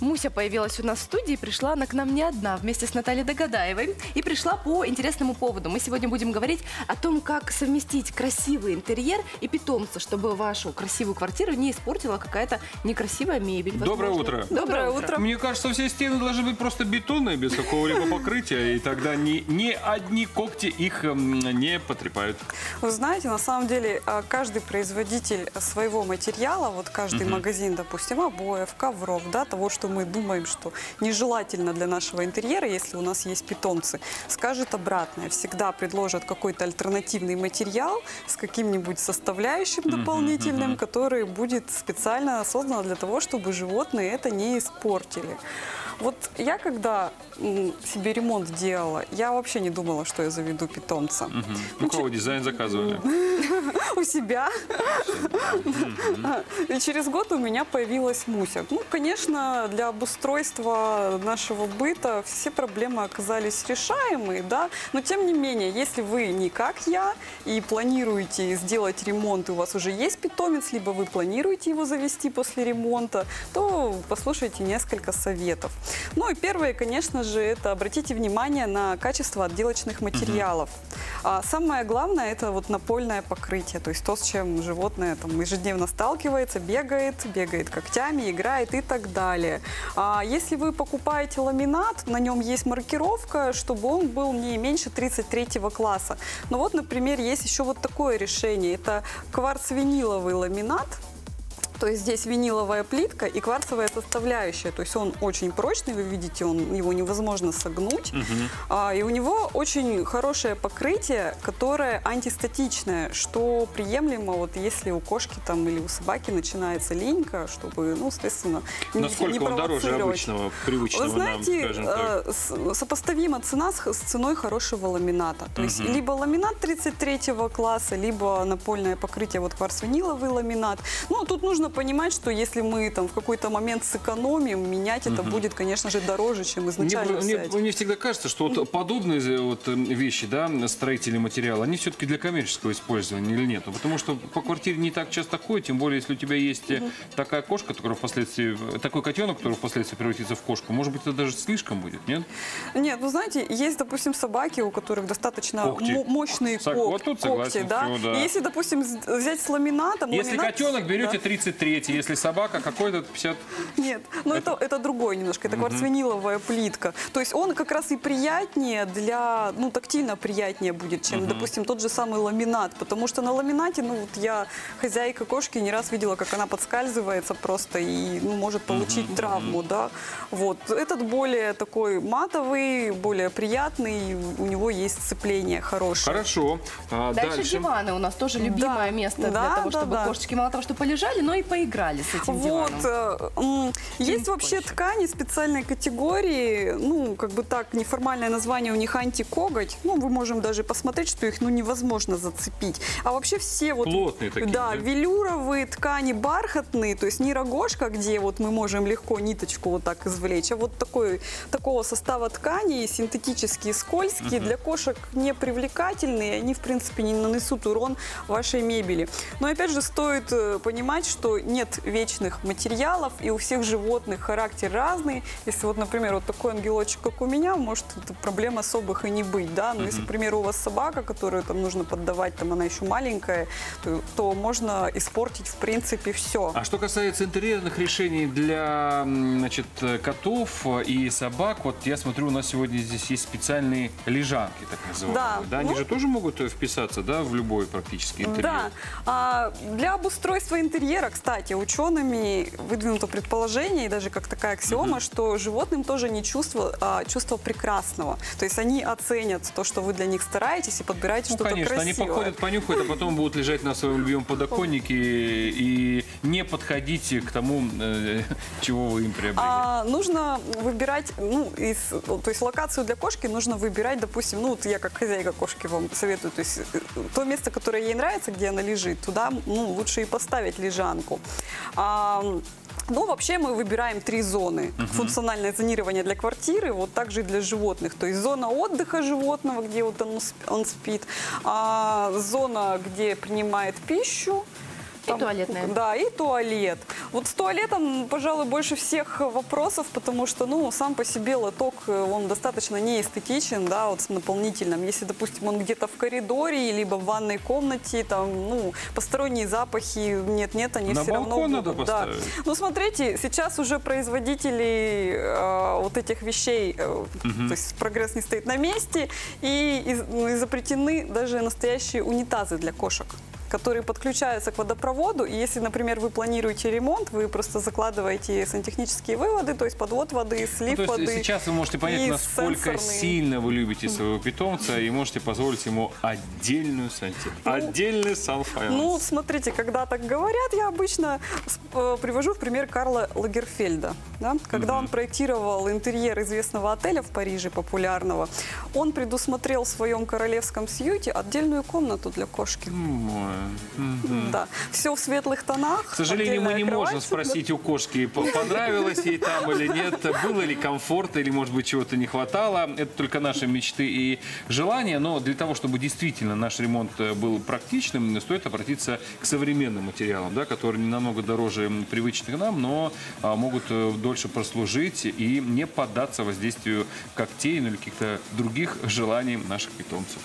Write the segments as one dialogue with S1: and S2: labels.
S1: Муся появилась у нас в студии, пришла она к нам не одна, вместе с Натальей Догадаевой, и пришла по интересному поводу. Мы сегодня будем говорить о том, как совместить красивый интерьер и питомца, чтобы вашу красивую квартиру не испортила какая-то некрасивая мебель.
S2: Доброе
S1: возможно.
S2: утро.
S1: Доброе утро.
S2: Мне кажется, все стены должны быть просто бетонные, без какого-либо покрытия, и тогда ни, ни одни когти их м, не потрепают.
S3: Вы знаете, на самом деле а, каждый производитель своего материала, вот каждый магазин, допустим, обоев, ковров, да, того, что мы думаем, что нежелательно для нашего интерьера, если у нас есть питомцы, скажет обратное. Всегда предложат какой-то альтернативный материал с каким-нибудь составляющим дополнительным, который будет специально создан для того, чтобы животные это не испортили. Вот я когда себе ремонт делала, я вообще не думала, что я заведу питомца.
S2: У кого дизайн заказывали?
S3: у себя. И через год у меня появилась Муся. Ну, конечно, для обустройства нашего быта все проблемы оказались решаемые, да, но тем не менее, если вы не как я и планируете сделать ремонт, и у вас уже есть питомец, либо вы планируете его завести после ремонта, то послушайте несколько советов. Ну и первое, конечно же, это обратите внимание на качество отделочных материалов. А самое главное это вот напольное покрытие, то есть то, с чем животное там ежедневно сталкивается, бегает, бегает когтями, играет и так далее. А если вы покупаете ламинат, на нем есть маркировка, чтобы он был не меньше 33 класса. Но вот, например, есть еще вот такое решение. Это кварц-виниловый ламинат, то есть здесь виниловая плитка и кварцевая составляющая. То есть он очень прочный, вы видите, он, его невозможно согнуть. А, и у него очень хорошее покрытие, которое антистатичное, что приемлемо, вот если у кошки там или у собаки начинается линька, чтобы, ну, соответственно, не,
S2: Насколько
S3: не
S2: он дороже обычного, привычного
S3: Вы знаете,
S2: нам,
S3: э, сопоставима цена с, с ценой хорошего ламината. То есть либо ламинат 33 класса, либо напольное покрытие, вот кварц-виниловый ламинат. Ну, тут нужно понимать, что если мы там в какой-то момент сэкономим, менять это будет, конечно же, дороже, чем
S2: Мне,
S3: изначально
S2: мне-
S3: взять.
S2: мне всегда кажется, что вот подобные э, вот э, вещи, да, строительные материалы, они все-таки для коммерческого использования или нет? Потому что по квартире не так часто ходят, тем более, если у тебя есть э, такая кошка, которая впоследствии, такой котенок, который впоследствии превратится в кошку, может быть, это даже слишком будет, нет?
S3: Нет, ну знаете, есть, допустим, собаки, у которых достаточно
S2: Когти.
S3: мо- мощные
S2: Сог-
S3: ког-
S2: вот тут
S3: когти,
S2: согласен,
S3: да?
S2: всё, да.
S3: И если, допустим, взять с ламинатом...
S2: Если
S3: ламинат-
S2: котенок, берете
S3: да.
S2: 33 если собака, какой-то 50...
S3: Нет, ну это, это другое немножко, это кварцвиниловая плитка. То есть он как раз и приятнее для, ну, тактильно приятнее будет, чем, допустим, тот же самый ламинат. Потому что на ламинате, ну, вот я хозяйка кошки не раз видела, как она подскальзывается просто и, ну, может получить травму, да. Вот. Этот более такой матовый, более приятный, у него есть сцепление хорошее.
S2: Хорошо. А
S1: Дальше,
S2: дальше.
S1: диваны у нас тоже любимое
S3: Да,
S1: место для
S3: да,
S1: того,
S3: да,
S1: чтобы
S3: да.
S1: кошечки мало того, что полежали, но и поиграли с этим
S3: Вот,
S1: диваном.
S3: э, есть вообще
S1: позже?
S3: ткани специальной категории, ну, как бы так, неформальное название у них антикоготь, ну, мы можем даже посмотреть, что их, ну, невозможно зацепить. А вообще все вот...
S2: Плотные такие,
S3: Да,
S2: да?
S3: велюровые ткани бархатные, то есть не рогожка, где вот мы можем легко ниточку вот так извлечь, а вот такой, такого состава тканей, синтетические, скользкие, для кошек не привлекательные, они, в принципе, не нанесут урон вашей мебели. Но, опять же, стоит э, понимать, что нет вечных материалов, и у всех животных характер разный. Если вот, например, вот такой ангелочек, как у меня, может это проблем особых и не быть, да, но если, к примеру, у вас собака, которую там нужно поддавать, там она еще маленькая, то, то можно испортить, в принципе, все.
S2: А что касается интерьерных решений для значит, котов и собак, вот я смотрю, у нас сегодня здесь есть специальные лежанки, так называемые.
S3: Да,
S2: они
S3: ну-
S2: же тоже могут э, вписаться, да, в любой практически интерьер.
S3: Да. А, для обустройства интерьера, кстати, учеными выдвинуто предположение, и даже как такая аксиома, что животным тоже не чувство, а чувство прекрасного. То есть они оценят то, что вы для них стараетесь и подбираете
S2: Ну,
S3: что-то
S2: конечно, они
S3: красивое.
S2: походят, понюхают, а потом будут лежать на своем любимом подоконнике и не подходить к тому, э, чего вы им приобрели.
S3: А, нужно выбирать, ну, из, то есть локацию для кошки нужно выбирать, допустим, ну, вот я как хозяйка кошки вам советую, то есть э, то место, которое ей нравится, где она лежит, туда, ну, лучше и поставить лежанку. А, ну, вообще мы выбираем три зоны. Функциональное зонирование для квартиры, вот также и для животных. То есть зона отдыха животного, где вот он, он спит, а, зона, где принимает пищу, Там,
S1: туалетная.
S3: Да, и туалет. Вот с туалетом, пожалуй, больше всех вопросов, потому что, ну, сам по себе лоток, э, он достаточно неэстетичен, да, вот с наполнителем. Если, допустим, он где-то в коридоре, либо в ванной комнате, там, ну, посторонние запахи, нет-нет, они
S2: На
S3: все равно
S2: балкон надо
S3: будут. Да.
S2: поставить.
S3: Ну, смотрите, сейчас уже производители э, вот этих вещей, э, то есть прогресс не стоит на месте, и, из- ну, и запретены даже настоящие унитазы для кошек которые подключаются к водопроводу, и если, например, вы планируете ремонт, вы просто закладываете сантехнические выводы, то есть подвод воды, слив
S2: Ну, то есть
S3: воды.
S2: сейчас вы можете понять, насколько
S3: сенсорные.
S2: сильно вы любите своего питомца и можете позволить ему отдельную сантехнику. Отдельный санфаянс.
S3: Ну, смотрите, когда так говорят, я обычно э, привожу в пример Карла Лагерфельда. да. Когда он проектировал интерьер известного отеля в Париже, популярного, он предусмотрел в своем королевском сьюте отдельную комнату для кошки.
S2: Мгм.
S3: Да, все в светлых тонах.
S2: К сожалению, мы не можем спросить у кошки, по- понравилось ей там или нет, было ли комфорта или, может быть, чего-то не хватало. Это только наши мечты и желания. Но для того, чтобы действительно наш ремонт э, был практичным, стоит обратиться к современным материалам, да, которые не намного дороже привычных нам, но а, могут э, дольше прослужить и не поддаться воздействию когтей ну, или каких-то других желаний наших питомцев.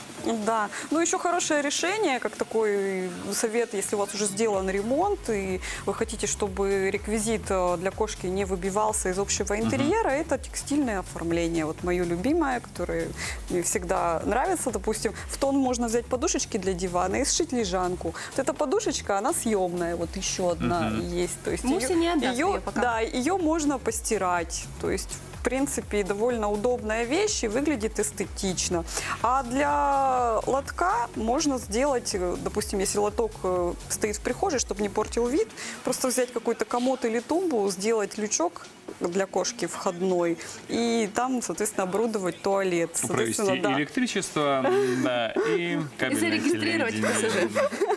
S3: Да. Ну, еще хорошее решение, как такой совет, если у вас уже сделан ремонт, и вы хотите, чтобы реквизит э, для кошки не выбивался из общего интерьера, это текстильное оформление. Вот мое любимое, которое мне всегда нравится. Допустим, в тон можно взять подушечки для дивана и сшить лежанку. Вот эта подушечка, она съемная, вот еще одна есть. То есть
S1: Муся
S3: ее-
S1: не отдаст
S3: ее-
S1: ее пока.
S3: Да, ее можно постирать. То есть в принципе, довольно удобная вещь и выглядит эстетично. А для лотка можно сделать, э, допустим, если лоток э, стоит в прихожей, чтобы не портил вид, просто взять какой-то комод или тумбу, сделать лючок для кошки входной и там, соответственно, оборудовать туалет.
S2: Провести
S3: да.
S2: электричество да, и
S1: И
S2: кабельное
S1: зарегистрировать
S2: телевидение.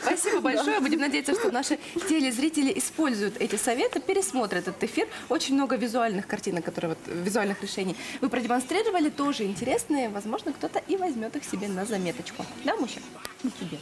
S1: Спасибо большое. Будем надеяться, что наши телезрители используют эти советы, пересмотрят этот эфир. Очень много визуальных картинок, которые вот, визуальных решений вы продемонстрировали, тоже интересные. Возможно, кто-то и возьмет их себе на заметочку. Да, Муся? Тебе.